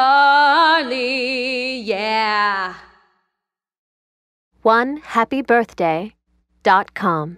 Carly, yeah. One happy birthday dot com.